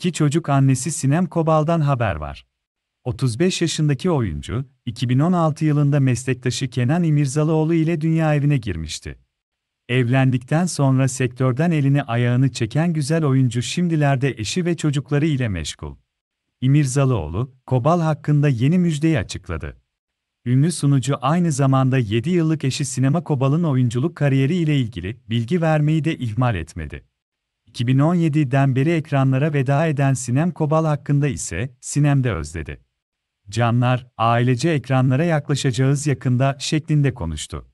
ki çocuk annesi Sinem Kobal'dan haber var. 35 yaşındaki oyuncu, 2016 yılında meslektaşı Kenan İmirzalıoğlu ile dünya evine girmişti. Evlendikten sonra sektörden elini ayağını çeken güzel oyuncu şimdilerde eşi ve çocukları ile meşgul. İmirzalıoğlu, Kobal hakkında yeni müjdeyi açıkladı. Ünlü sunucu aynı zamanda 7 yıllık eşi Sinema Kobal'ın oyunculuk kariyeri ile ilgili bilgi vermeyi de ihmal etmedi. 2017'den beri ekranlara veda eden Sinem Kobal hakkında ise Sinem de özledi. Canlar, ailece ekranlara yaklaşacağız yakında şeklinde konuştu.